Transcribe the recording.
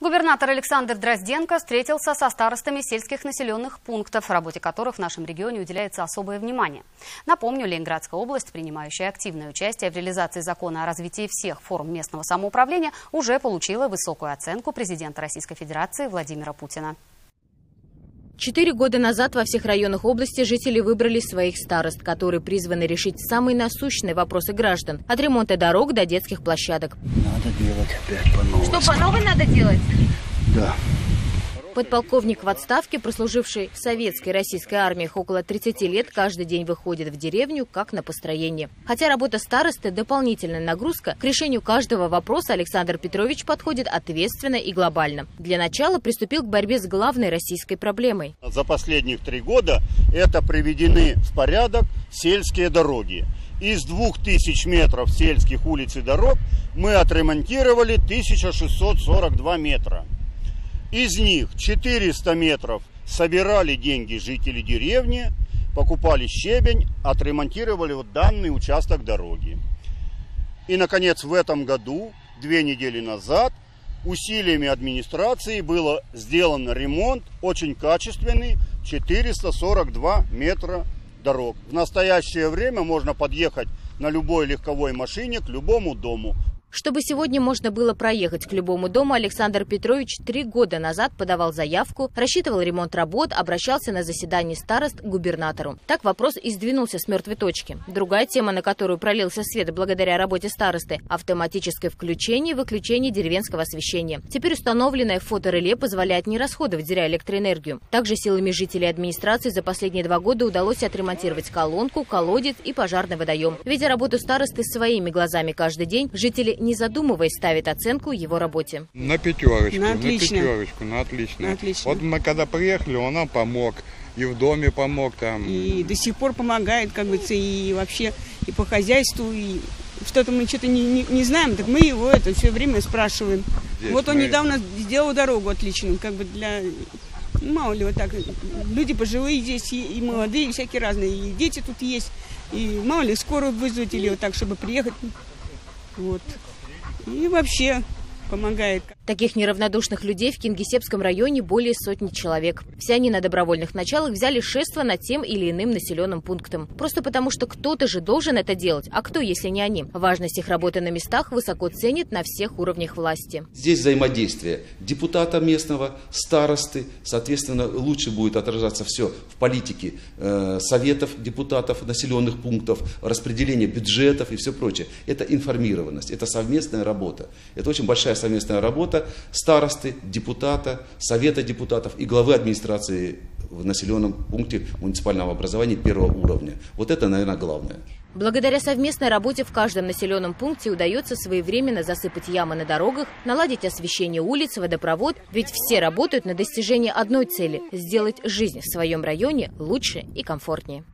Губернатор Александр Дрозденко встретился со старостами сельских населенных пунктов, работе которых в нашем регионе уделяется особое внимание. Напомню, Ленинградская область, принимающая активное участие в реализации закона о развитии всех форм местного самоуправления, уже получила высокую оценку президента Российской Федерации Владимира Путина. Четыре года назад во всех районах области жители выбрали своих старост, которые призваны решить самые насущные вопросы граждан. От ремонта дорог до детских площадок. Надо делать опять по новой. Что по новой надо делать? Да. Подполковник в отставке, прослуживший в советской и российской армиях около 30 лет, каждый день выходит в деревню, как на построение. Хотя работа старосты – дополнительная нагрузка, к решению каждого вопроса Александр Петрович подходит ответственно и глобально. Для начала приступил к борьбе с главной российской проблемой. За последних три года это приведены в порядок сельские дороги. Из 2000 метров сельских улиц и дорог мы отремонтировали 1642 метра. Из них 400 метров собирали деньги жители деревни, покупали щебень, отремонтировали вот данный участок дороги. И, наконец, в этом году, две недели назад, усилиями администрации был сделан ремонт, очень качественный, 442 метра дорог. В настоящее время можно подъехать на любой легковой машине к любому дому. Чтобы сегодня можно было проехать к любому дому, Александр Петрович три года назад подавал заявку, рассчитывал ремонт работ, обращался на заседание старост к губернатору. Так вопрос и сдвинулся с мертвой точки. Другая тема, на которую пролился свет благодаря работе старосты – автоматическое включение и выключение деревенского освещения. Теперь установленное фотореле позволяет не расходовать зря электроэнергию. Также силами жителей администрации за последние два года удалось отремонтировать колонку, колодец и пожарный водоем. Видя работу старосты своими глазами каждый день, жители не задумываясь, ставит оценку его работе. На пятерочку, на, на пятерочку, на отлично. На отлично. Вот мы когда приехали, он нам помог. И в доме помог там. И до сих пор помогает, как бы, и вообще и по хозяйству, и что-то мы что-то не, не, не знаем, так мы его это все время спрашиваем. Здесь вот он мы... недавно сделал дорогу отличную, как бы для мало ли вот так, люди пожилые здесь, и, и молодые, и всякие разные, и дети тут есть, и мало ли скорую вызвать или вот так, чтобы приехать. Вот. И вообще помогает. Таких неравнодушных людей в Кингисеппском районе более сотни человек. Все они на добровольных началах взяли шество над тем или иным населенным пунктом. Просто потому, что кто-то же должен это делать, а кто, если не они? Важность их работы на местах высоко ценит на всех уровнях власти. Здесь взаимодействие депутата местного, старосты, соответственно, лучше будет отражаться все в политике э, советов депутатов населенных пунктов, распределение бюджетов и все прочее. Это информированность, это совместная работа. Это очень большая совместная работа старосты, депутата, совета депутатов и главы администрации в населенном пункте муниципального образования первого уровня. Вот это, наверное, главное. Благодаря совместной работе в каждом населенном пункте удается своевременно засыпать ямы на дорогах, наладить освещение улиц, водопровод, ведь все работают на достижение одной цели – сделать жизнь в своем районе лучше и комфортнее.